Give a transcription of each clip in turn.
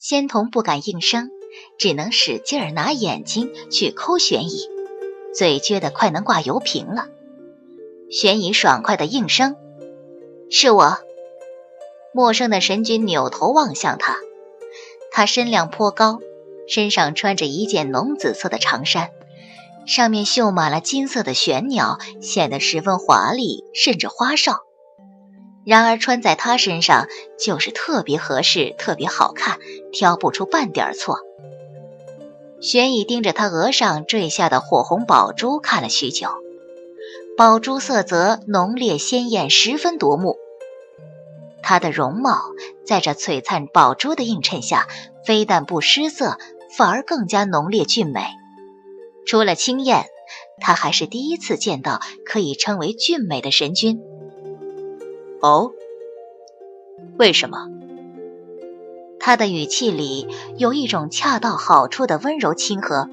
仙童不敢应声，只能使劲儿拿眼睛去抠玄乙，嘴撅得快能挂油瓶了。玄乙爽快的应声：“是我。”陌生的神君扭头望向他，他身量颇高，身上穿着一件浓紫色的长衫，上面绣满了金色的玄鸟，显得十分华丽，甚至花哨。然而穿在他身上就是特别合适，特别好看，挑不出半点错。玄乙盯着他额上坠下的火红宝珠看了许久，宝珠色泽浓烈鲜艳，十分夺目。她的容貌在这璀璨宝珠的映衬下，非但不失色，反而更加浓烈俊美。除了青燕，他还是第一次见到可以称为俊美的神君。哦，为什么？他的语气里有一种恰到好处的温柔亲和，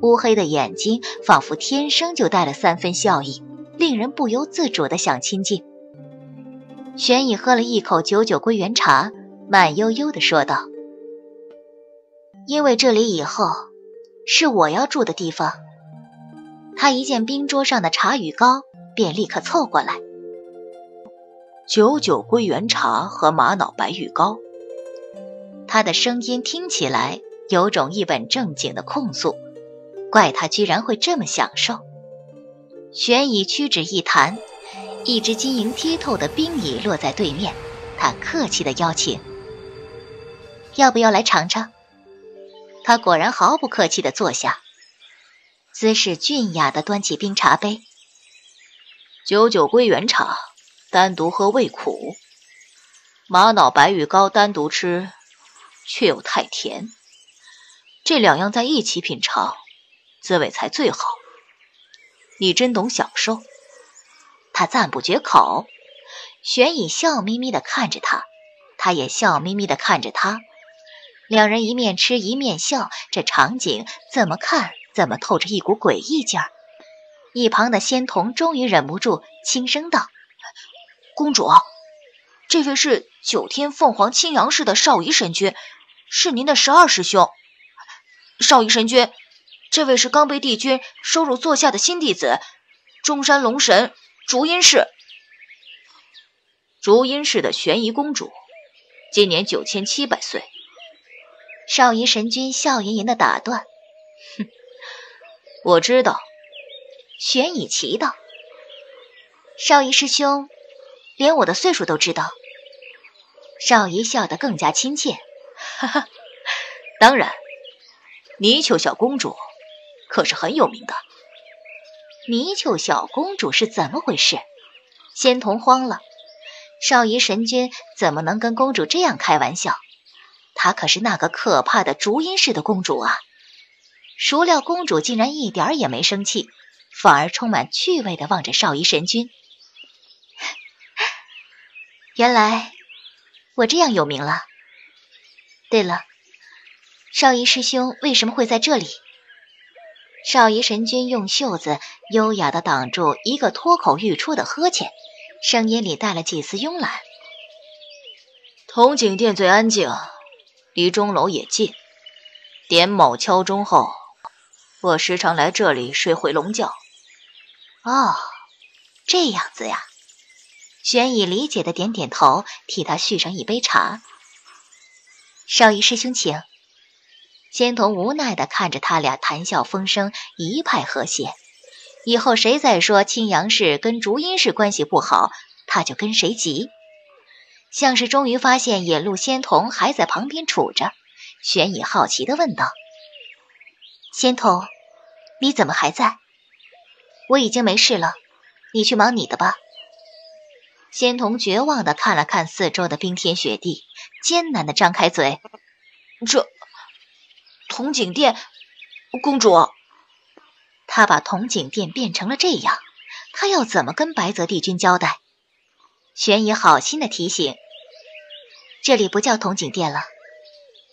乌黑的眼睛仿佛天生就带了三分笑意，令人不由自主的想亲近。玄乙喝了一口九九归元茶，慢悠悠的说道：“因为这里以后是我要住的地方。”他一见冰桌上的茶与糕，便立刻凑过来。九九归元茶和玛瑙白玉糕，他的声音听起来有种一本正经的控诉，怪他居然会这么享受。玄乙屈指一弹。一只晶莹剔透的冰椅落在对面，他客气的邀请：“要不要来尝尝？”他果然毫不客气的坐下，姿势俊雅的端起冰茶杯。九九归元茶单独喝味苦，玛瑙白玉糕单独吃却又太甜，这两样在一起品尝，滋味才最好。你真懂享受。他赞不绝口，玄乙笑眯眯地看着他，他也笑眯眯地看着他，两人一面吃一面笑，这场景怎么看怎么透着一股诡异劲儿。一旁的仙童终于忍不住轻声道：“公主，这位是九天凤凰青阳氏的少仪神君，是您的十二师兄。少仪神君，这位是刚被帝君收入座下的新弟子，中山龙神。”竹音氏，竹音氏的玄仪公主，今年九千七百岁。少仪神君笑吟吟的打断：“哼，我知道。”玄以奇道：“少仪师兄，连我的岁数都知道。”少仪笑得更加亲切：“哈哈，当然，泥鳅小公主可是很有名的。”泥鳅小公主是怎么回事？仙童慌了。少仪神君怎么能跟公主这样开玩笑？她可是那个可怕的竹音氏的公主啊！孰料公主竟然一点也没生气，反而充满趣味地望着少仪神君。原来我这样有名了。对了，少仪师兄为什么会在这里？少仪神君用袖子优雅地挡住一个脱口欲出的呵欠，声音里带了几丝慵懒。铜景殿最安静，离钟楼也近。点卯敲钟后，我时常来这里睡回笼觉。哦，这样子呀。玄乙理解的点点头，替他续上一杯茶。少仪师兄，请。仙童无奈地看着他俩谈笑风生，一派和谐。以后谁再说青阳氏跟竹音氏关系不好，他就跟谁急。像是终于发现野鹿仙童还在旁边杵着，玄乙好奇地问道：“仙童，你怎么还在？我已经没事了，你去忙你的吧。”仙童绝望地看了看四周的冰天雪地，艰难地张开嘴：“这……”铜景殿，公主，他把铜景殿变成了这样，他要怎么跟白泽帝君交代？玄乙好心的提醒：“这里不叫铜景殿了，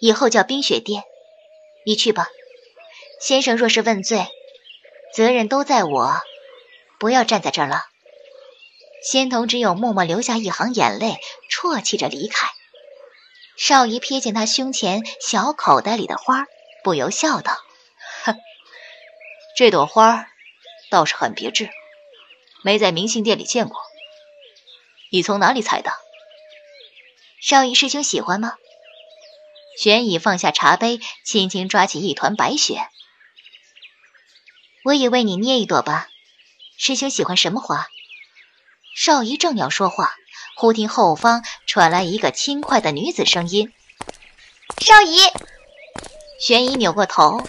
以后叫冰雪殿。你去吧，先生若是问罪，责任都在我，不要站在这儿了。”仙童只有默默流下一行眼泪，啜泣着离开。少仪瞥见他胸前小口袋里的花，不由笑道：“哼，这朵花倒是很别致，没在明信店里见过。你从哪里采的？少仪师兄喜欢吗？”玄乙放下茶杯，轻轻抓起一团白雪。我也为你捏一朵吧。师兄喜欢什么花？少仪正要说话，忽听后方传来一个轻快的女子声音：“少仪。”玄乙扭过头，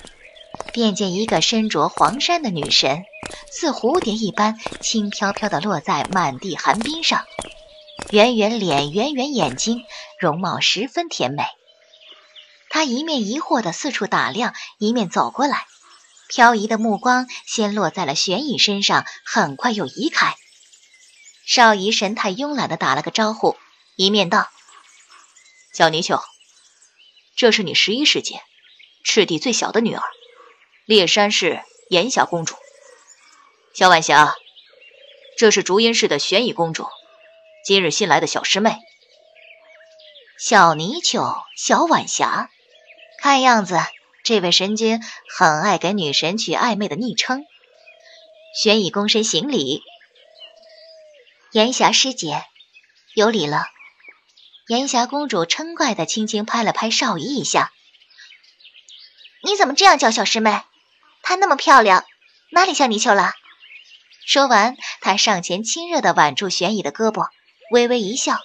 便见一个身着黄衫的女神，似蝴蝶一般轻飘飘地落在满地寒冰上，圆圆脸，圆圆眼睛，容貌十分甜美。她一面疑惑地四处打量，一面走过来。飘移的目光先落在了玄乙身上，很快又移开。少仪神态慵懒地打了个招呼，一面道：“小泥鳅，这是你十一世界赤帝最小的女儿，烈山氏炎霞公主。小晚霞，这是竹音市的玄乙公主，今日新来的小师妹。小泥鳅，小晚霞，看样子。”这位神君很爱给女神取暧昧的昵称。玄乙躬身行礼：“炎霞师姐，有礼了。”炎霞公主嗔怪的轻轻拍了拍少仪一下：“你怎么这样叫小师妹？她那么漂亮，哪里像泥鳅了？”说完，她上前亲热的挽住玄乙的胳膊，微微一笑，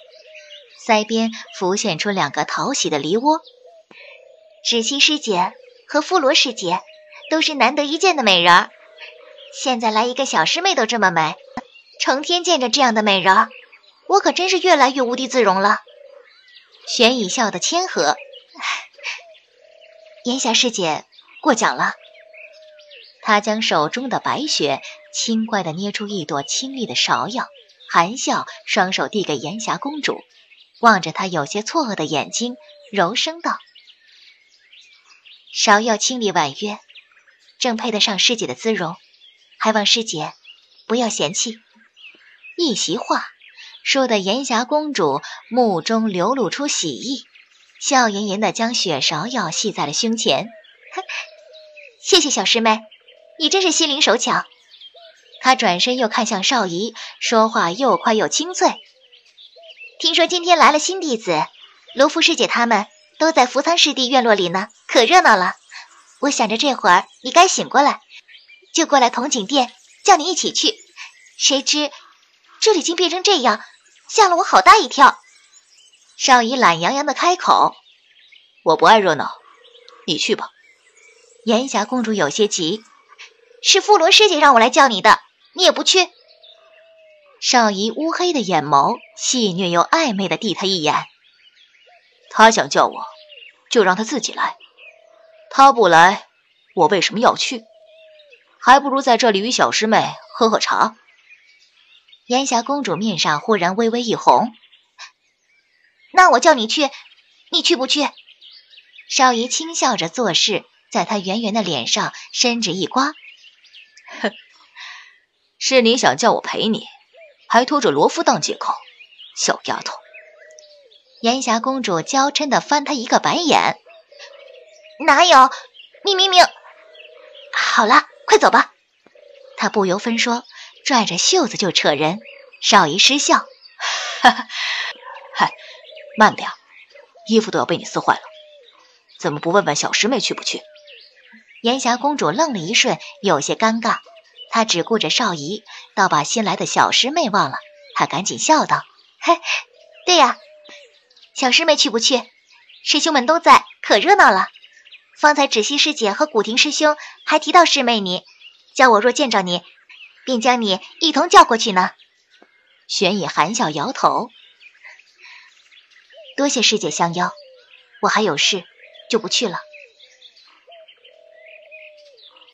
腮边浮现出两个讨喜的梨窝。芷溪师姐。和富罗师姐都是难得一见的美人儿，现在来一个小师妹都这么美，成天见着这样的美人，我可真是越来越无地自容了。玄乙笑得谦和，炎霞师姐过奖了。他将手中的白雪轻快地捏出一朵清丽的芍药，含笑双手递给炎霞公主，望着她有些错愕的眼睛，柔声道。芍药清丽婉约，正配得上师姐的姿容，还望师姐不要嫌弃。一席话说的炎霞公主目中流露出喜意，笑吟吟的将雪芍药系在了胸前。谢谢小师妹，你真是心灵手巧。她转身又看向少仪，说话又快又清脆。听说今天来了新弟子，罗浮师姐他们。都在扶桑师弟院落里呢，可热闹了。我想着这会儿你该醒过来，就过来铜景殿叫你一起去。谁知这里竟变成这样，吓了我好大一跳。少仪懒洋洋的开口：“我不爱热闹，你去吧。”炎霞公主有些急：“是富罗师姐让我来叫你的，你也不去？”少仪乌黑的眼眸戏谑又暧昧的递他一眼。他想叫我，就让他自己来。他不来，我为什么要去？还不如在这里与小师妹喝喝茶。烟霞公主面上忽然微微一红。那我叫你去，你去不去？少爷轻笑着做事，在她圆圆的脸上伸指一刮。哼，是你想叫我陪你，还拖着罗夫当借口，小丫头。炎霞公主娇嗔的翻他一个白眼，哪有？你明明……好了，快走吧。他不由分说，拽着袖子就扯人。少仪失笑，哈哈，嗨，慢点，衣服都要被你撕坏了。怎么不问问小师妹去不去？炎霞公主愣了一瞬，有些尴尬。她只顾着少仪，倒把新来的小师妹忘了。她赶紧笑道：“嘿，对呀。”小师妹去不去？师兄们都在，可热闹了。方才芷溪师姐和古亭师兄还提到师妹你，叫我若见着你，便将你一同叫过去呢。玄野含笑摇头，多谢师姐相邀，我还有事，就不去了。